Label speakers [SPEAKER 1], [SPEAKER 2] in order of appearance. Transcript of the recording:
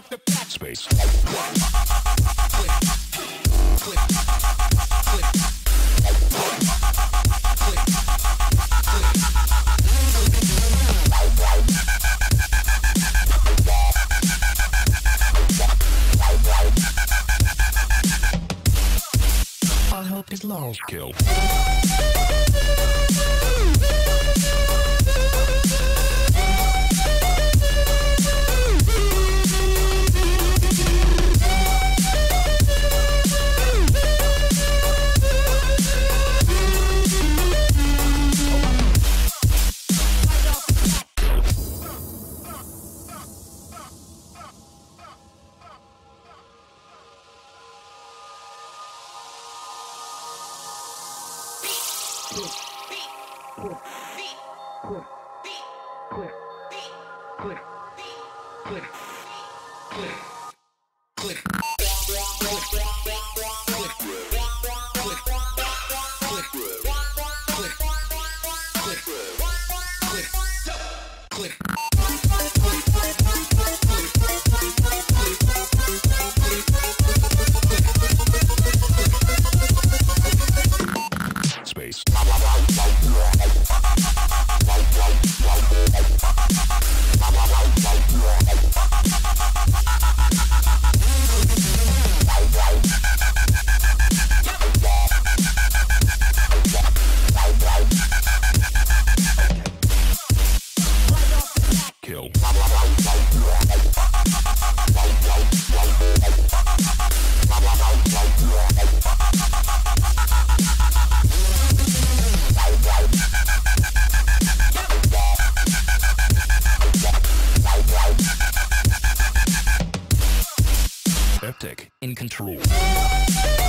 [SPEAKER 1] Off the bat.
[SPEAKER 2] Space.
[SPEAKER 3] All hope is lost.
[SPEAKER 2] Kill. Space. Kill. Eptic in control.